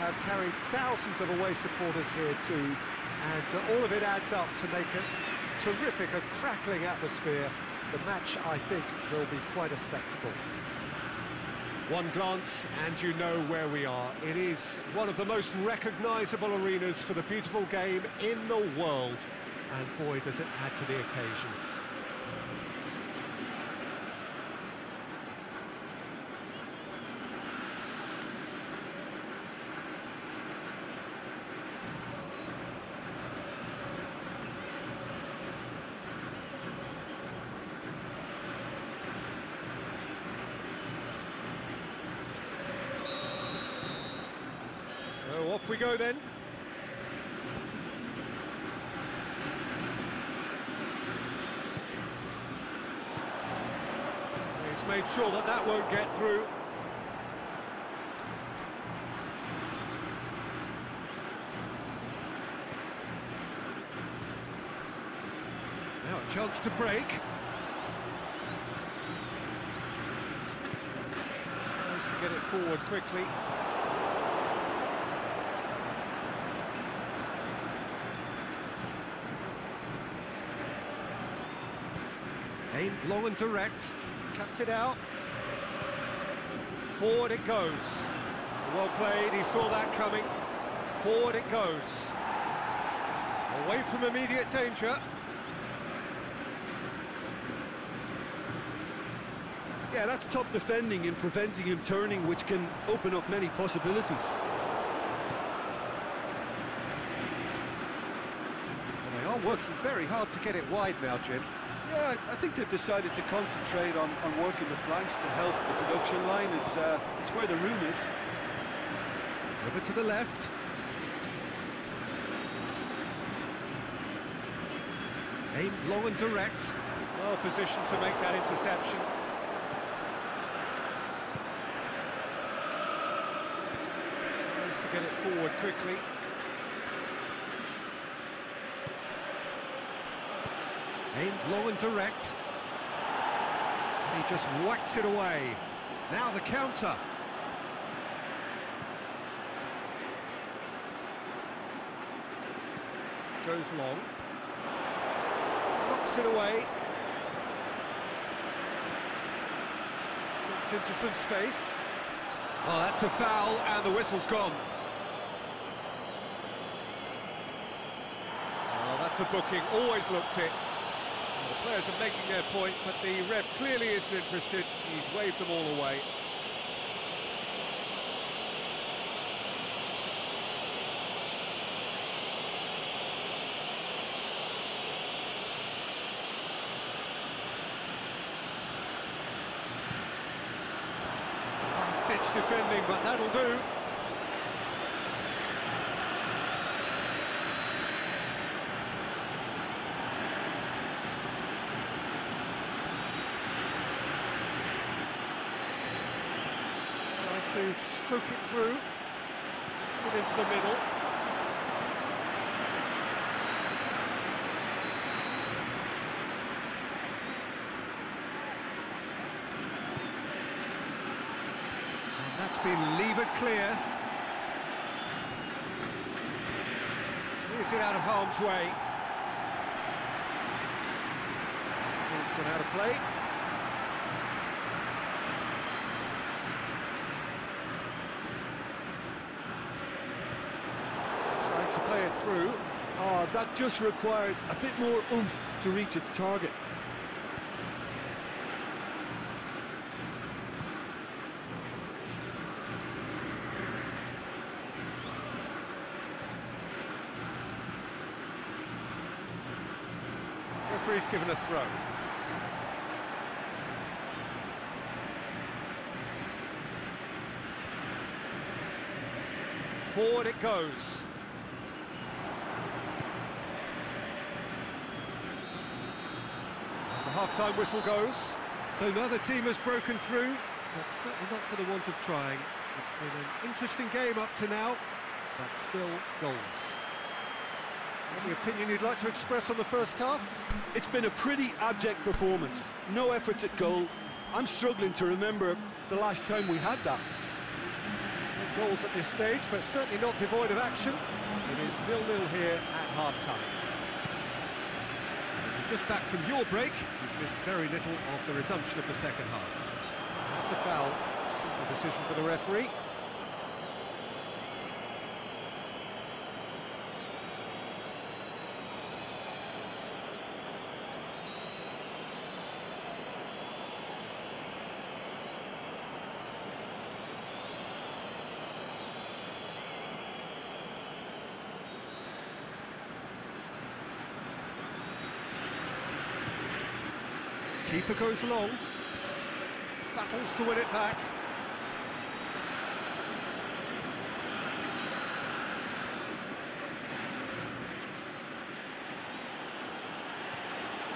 have carried thousands of away supporters here too, and uh, all of it adds up to make a terrific, a crackling atmosphere. The match, I think, will be quite a spectacle. One glance and you know where we are. It is one of the most recognisable arenas for the beautiful game in the world. And boy, does it add to the occasion. So off we go then. He's made sure that that won't get through. Now a chance to break. Tries to get it forward quickly. Aimed long and direct, cuts it out. Forward it goes. Well played, he saw that coming. Forward it goes. Away from immediate danger. Yeah, that's top defending and preventing him turning, which can open up many possibilities. Well, they are working very hard to get it wide now, Jim. Yeah, I think they've decided to concentrate on, on working the flanks to help the production line. It's, uh, it's where the room is. Over to the left. Aimed long and direct. Well positioned to make that interception. Tries to get it forward quickly. Aimed long and direct. And he just whacks it away. Now the counter. Goes long. Knocks it away. Gets into some space. Oh, that's a foul, and the whistle's gone. Oh, that's a booking. Always looked it. The players are making their point, but the ref clearly isn't interested. He's waved them all away. Last-ditch defending, but that'll do. Tries to stroke it through. Gets it into the middle. And that's been levered clear. Clears it out of harm's way. Ball's gone out of play. Through. Oh, that just required a bit more oomph to reach its target. Referee's given a throw. Forward it goes. Half-time whistle goes. So another team has broken through, but certainly not for the want of trying. It's been an interesting game up to now, but still goals. Any opinion you'd like to express on the first half? It's been a pretty abject performance. No efforts at goal. I'm struggling to remember the last time we had that. No goals at this stage, but certainly not devoid of action. It is nil-nil here at half-time. Just back from your break, missed very little of the resumption of the second half. That's a foul. Simple decision for the referee. Keeper goes long. Battles to win it back.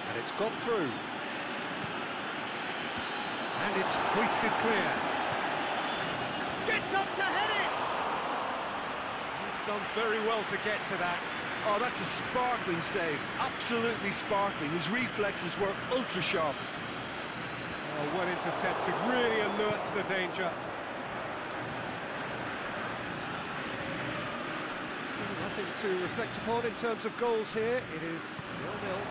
And it's got through. And it's hoisted clear. Gets up to head it! He's done very well to get to that. Oh, that's a sparkling save. Absolutely sparkling. His reflexes were ultra sharp. Oh, well intercepted, really alert to the danger. Still nothing to reflect upon in terms of goals here. It is nil-nil.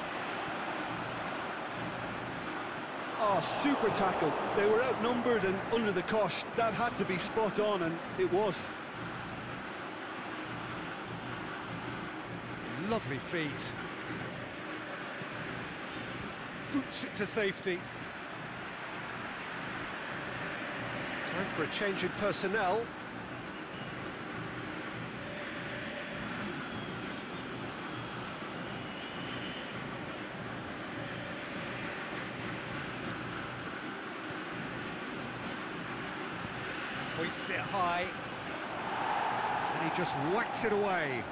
Oh, super tackle. They were outnumbered and under the cosh. That had to be spot on, and it was. Lovely feet. Boots it to safety. Time for a change in personnel. Hoists it high. And he just whacks it away.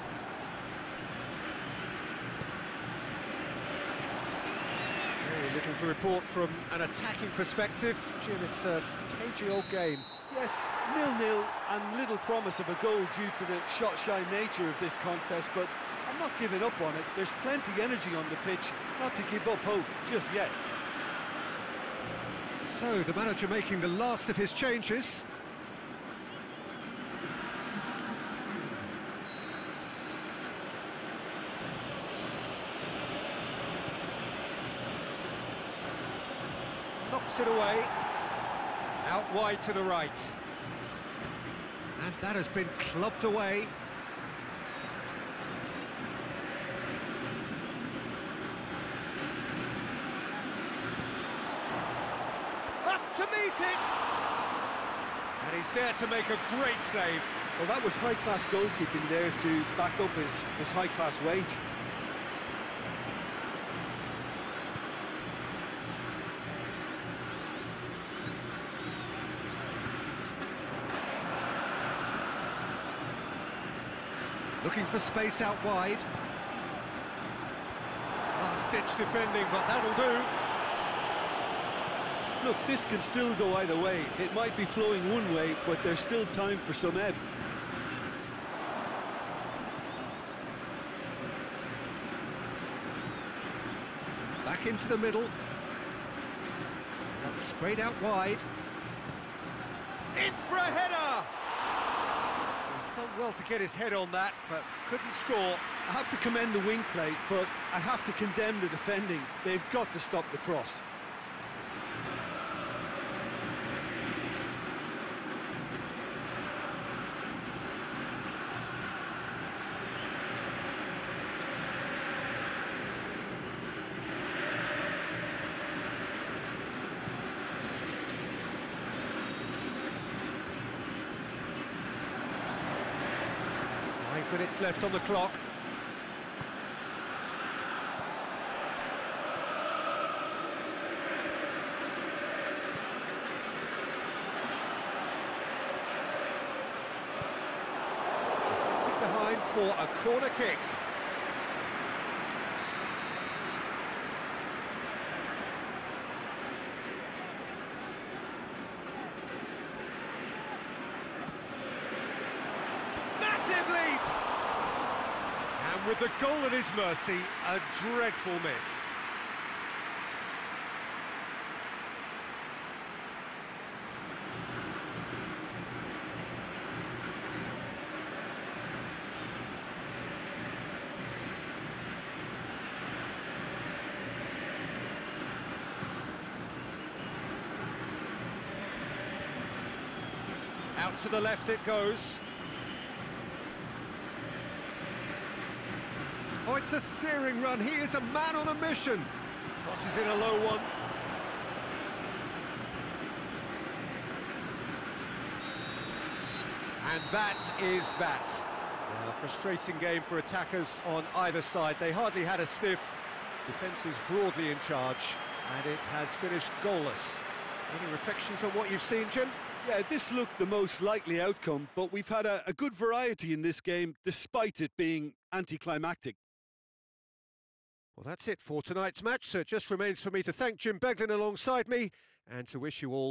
Little to report from an attacking perspective. Jim, it's a cagey old game. Yes, nil-nil and little promise of a goal due to the shot-shy nature of this contest, but I'm not giving up on it. There's plenty energy on the pitch, not to give up hope just yet. So, the manager making the last of his changes. Knocks it away. Out wide to the right. And that has been clubbed away. Up to meet it! And he's there to make a great save. Well, that was high-class goalkeeping there to back up his, his high-class wage. Looking for space out wide. Ah, Last-ditch defending, but that'll do. Look, this can still go either way. It might be flowing one way, but there's still time for some ebb. Back into the middle. That's sprayed out wide. In for a header! Well to get his head on that, but couldn't score. I have to commend the wing play, but I have to condemn the defending. They've got to stop the cross. Minutes left on the clock. Deflected behind for a corner kick. And with the goal at his mercy, a dreadful miss. Out to the left it goes. Oh, it's a searing run. He is a man on a mission. Crosses in a low one. And that is that. A frustrating game for attackers on either side. They hardly had a sniff. Defence is broadly in charge, and it has finished goalless. Any reflections on what you've seen, Jim? Yeah, this looked the most likely outcome, but we've had a, a good variety in this game, despite it being anticlimactic. Well, that's it for tonight's match, so it just remains for me to thank Jim Beglin alongside me and to wish you all